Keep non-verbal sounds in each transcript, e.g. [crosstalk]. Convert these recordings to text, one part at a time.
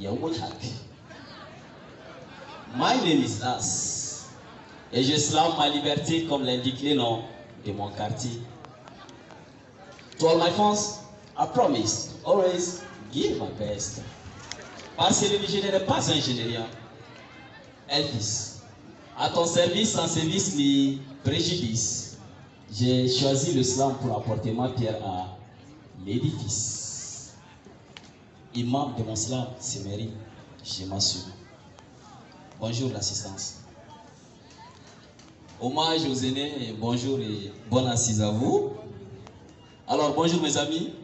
yawmul haq. My name is As et je slame ma liberté comme l'indique le nom de mon quartier. To all my fans, I promise always give my best. Parce que Nigeria n'est pas un générien. Elvis, à ton service, sans service ni préjudice, j'ai choisi le slam pour apporter ma pierre à l'édifice. Imam de mon slam, c'est Mary, je m'assume. Bonjour l'assistance. Hommage aux aînés, bonjour et bonne assise à vous. Alors bonjour mes amis.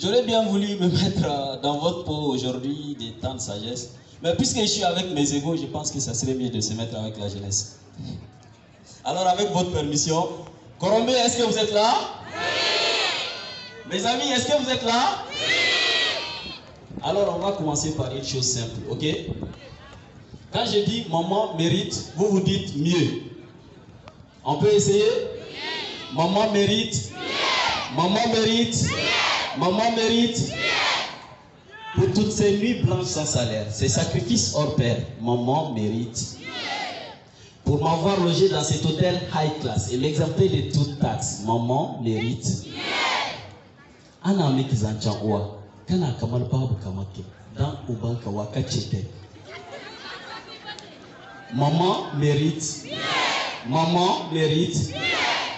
J'aurais bien voulu me mettre euh, dans votre peau aujourd'hui des temps de sagesse. Mais puisque je suis avec mes égaux, je pense que ça serait mieux de se mettre avec la jeunesse. Alors avec votre permission, Corombe, est-ce que vous êtes là? Mes amis, est-ce que vous êtes là? Alors on va commencer par une chose simple, ok? Quand je dis maman mérite, vous vous dites mieux. On peut essayer? Maman mérite Maman mérite Maman mérite pour toutes ces nuits blanches sans salaire, ces sacrifices hors pair, maman mérite. Pour m'avoir logé dans cet hôtel high class et l'exempter de toute taxe, maman mérite. Kana kamar babu kamar ke, dan. Maman mérite. Maman mérite.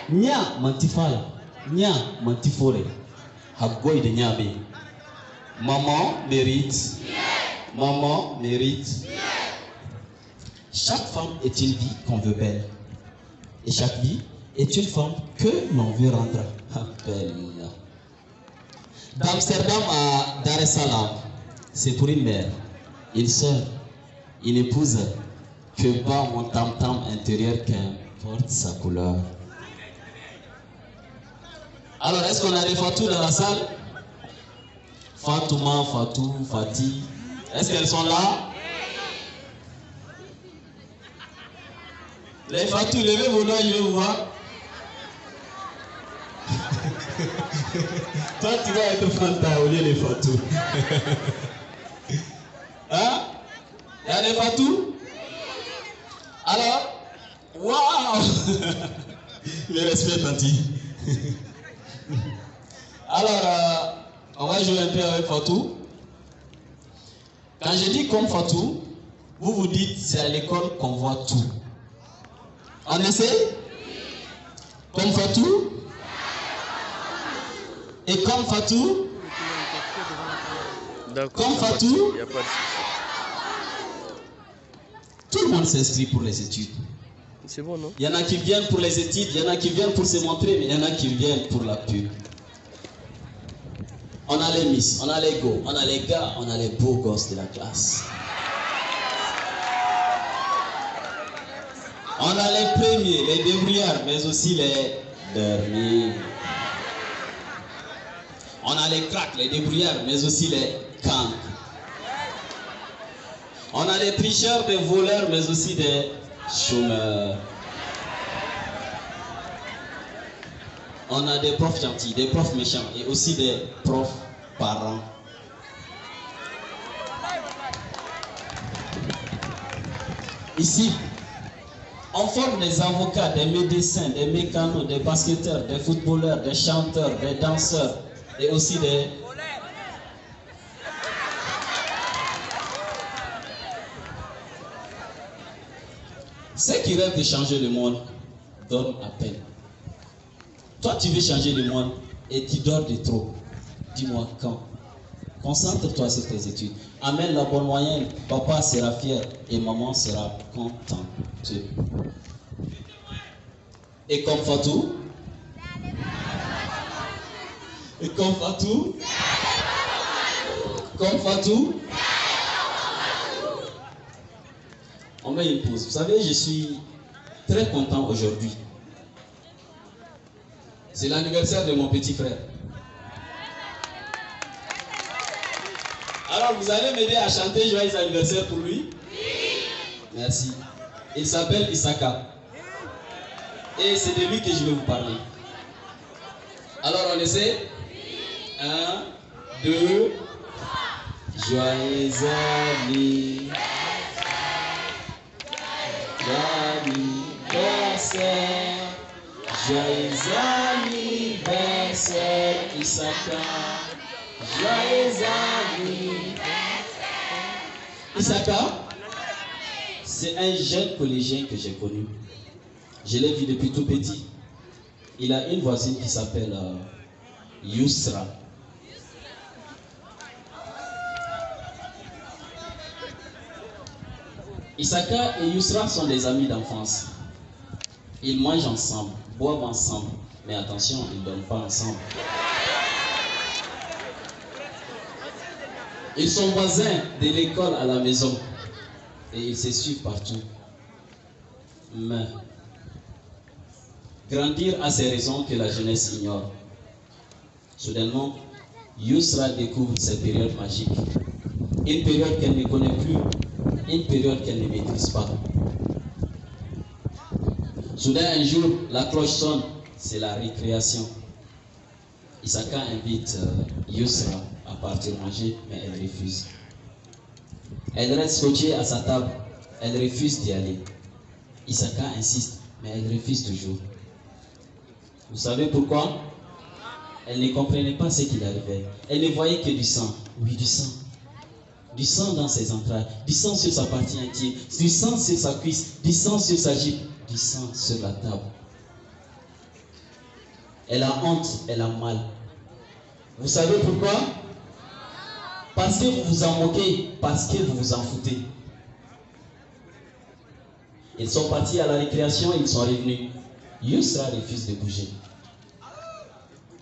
Nya mantifala, nya mantifore, hagoy de nyabe. Maman mérite. Maman mérite. Chaque femme est une vie qu'on veut belle. Et chaque vie est une femme que l'on veut rendre [laughs] belle. D'Amsterdam à Dar es Salaam, c'est pour une mère, une soeur, une épouse que bat mon tam-tam intérieur qu'importe sa couleur. Alors, est-ce qu'on a des Fatou dans la salle? Fatouma, Fatou, Fati. Est-ce qu'elles sont là? Les Fatou, levez vos doigts, je vous. [laughs] Toi, tu vas être Fanta au lieu de Fatou. [laughs] hein? Il y a des Fatou? Alors? Waouh [laughs] Le respect, Tanti. Alors, euh, on va jouer un peu avec Fatou. Quand je dis comme Fatou, vous vous dites c'est à l'école qu'on voit tout. On essaie? Comme Fatou? Et comme Fatou Comme Fatou Tout le monde s'inscrit pour les études. C'est bon, non? Il y en a qui viennent pour les études, il y en a qui viennent pour se montrer, mais il y en a qui viennent pour la pub. On a les miss, on a les go, on a les gars, on a les beaux gosses de la classe. On a les premiers, les débrouillards, mais aussi les derniers. On a les cracks, les débrouillards, mais aussi les cancres. On a des tricheurs, des voleurs, mais aussi des chômeurs. On a des profs gentils, des profs méchants et aussi des profs parents. Ici, on forme des avocats, des médecins, des mécanos, des basketteurs, des footballeurs, des chanteurs, des danseurs et aussi des... Ceux qui rêvent de changer le monde dorment à peine. Toi, tu veux changer le monde et tu dors de trop. Dis-moi quand. Concentre-toi sur tes études. Amène la bonne moyenne. Papa sera fier et maman sera contente. Et comme Fatou Et comme Fatou Comme Fatou On met une pause. Vous savez, je suis très content aujourd'hui. C'est l'anniversaire de mon petit frère. Alors, vous allez m'aider à chanter joyeux anniversaire pour lui? Merci. Il s'appelle Isaka. Et c'est de lui que je vais vous parler. Alors, on essaie Un, deux, Joyeux anniversaire. Joyeux anniversaire, Isaka. Joyeux anniversaire. Isaka, c'est un jeune collégien que j'ai connu. Je l'ai vu depuis tout petit. Il a une voisine qui s'appelle euh, Yusra. Isaka et Yusra sont des amis d'enfance. Ils mangent ensemble, boivent ensemble, mais attention, ils ne dorment pas ensemble. Ils sont voisins de l'école à la maison et ils se suivent partout. Mais grandir a ces raisons que la jeunesse ignore. Soudainement, Yusra découvre cette période magique. Une période qu'elle ne connaît plus, une période qu'elle ne maîtrise pas. Soudain, un jour, la cloche sonne, c'est la récréation. Isaka invite euh, Yusra à partir manger, mais elle refuse. Elle reste scotchée à sa table, elle refuse d'y aller. Isaka insiste, mais elle refuse toujours. Vous savez pourquoi? Elle ne comprenait pas ce qui arrivait. Elle ne voyait que du sang. Oui, du sang. Du sang dans ses entrailles, du sang sur sa partie intime, du sang sur sa cuisse, du sang sur sa jupe, du sang sur la table. Elle a honte, elle a mal. Vous savez pourquoi? Parce que vous vous en moquez, parce que vous vous en foutez. Ils sont partis à la récréation, ils sont revenus. Yusra refuse de bouger.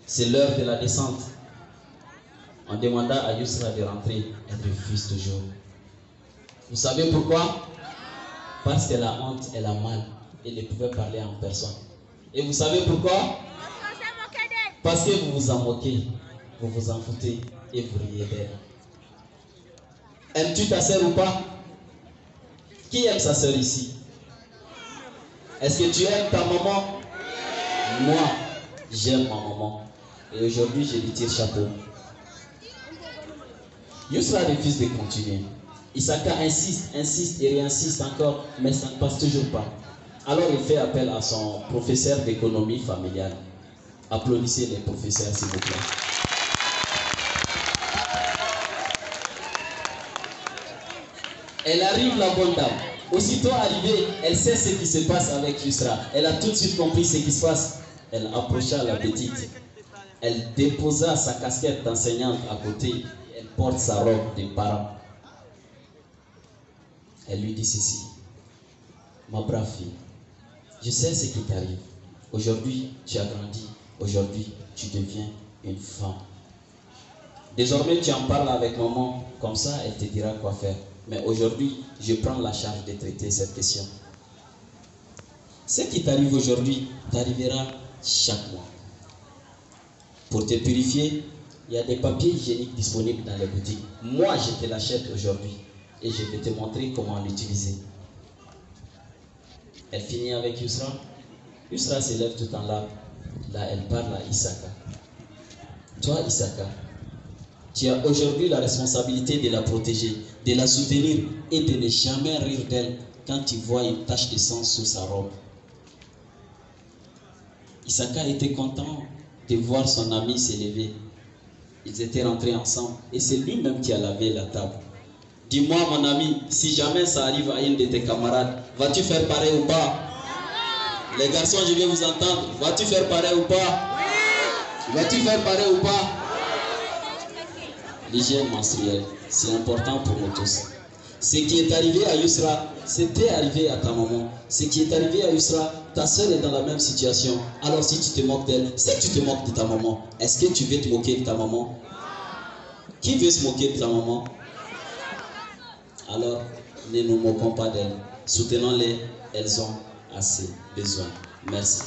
C'est l'heure de la descente. Demanda à Yusra de rentrer, elle refuse toujours. Vous savez pourquoi? Parce qu'elle a honte, elle a mal, elle ne pouvait parler en personne. Et vous savez pourquoi? Parce que vous vous en moquez, vous vous en foutez et vous riez d'elle. Aimes-tu ta sœur ou pas? Qui aime sa sœur ici? Est-ce que tu aimes ta maman? Moi, j'aime ma maman. Et aujourd'hui, je lui tire chapeau. Yusra refuse de continuer. Isaka insiste, insiste et réinsiste encore, mais ça ne passe toujours pas. Alors il fait appel à son professeur d'économie familiale. Applaudissez les professeurs, s'il vous plaît. Elle arrive, la bonne dame. Aussitôt arrivée, elle sait ce qui se passe avec Yusra. Elle a tout de suite compris ce qui se passe. Elle approcha la petite. Elle déposa sa casquette d'enseignante à côté. Porte sa robe de parents. Elle lui dit ceci. Ma brave fille, je sais ce qui t'arrive. Aujourd'hui, tu as grandi. Aujourd'hui, tu deviens une femme. Désormais, tu en parles avec maman. Comme ça, elle te dira quoi faire. Mais aujourd'hui, je prends la charge de traiter cette question. Ce qui t'arrive aujourd'hui t'arrivera chaque mois. Pour te purifier, il y a des papiers hygiéniques disponibles dans les boutiques. Moi, je te l'achète aujourd'hui et je vais te montrer comment l'utiliser. Elle finit avec Yusra. Yusra s'élève tout en larmes. Là, elle parle à Isaka. Toi, Isaka, tu as aujourd'hui la responsabilité de la protéger, de la soutenir et de ne jamais rire d'elle quand tu vois une tache de sang sur sa robe. Isaka était content de voir son ami s'élever. Ils étaient rentrés ensemble et c'est lui-même qui a lavé la table. Dis-moi, mon ami, si jamais ça arrive à une de tes camarades, vas-tu faire pareil ou pas? Les garçons, je vais vous entendre. Vas-tu faire pareil ou pas? Vas-tu faire pareil ou pas? L'hygiène menstruelle, c'est important pour nous tous. Ce qui est arrivé à Yusra, c'était arrivé à ta maman. Ce qui est arrivé à Yusra, ta soeur est dans la même situation. Alors si tu te moques d'elle, c'est que tu te moques de ta maman. Est-ce que tu veux te moquer de ta maman? Qui veut se moquer de ta maman? Alors, ne nous moquons pas d'elle. Soutenons-les, elles ont assez besoin. Merci.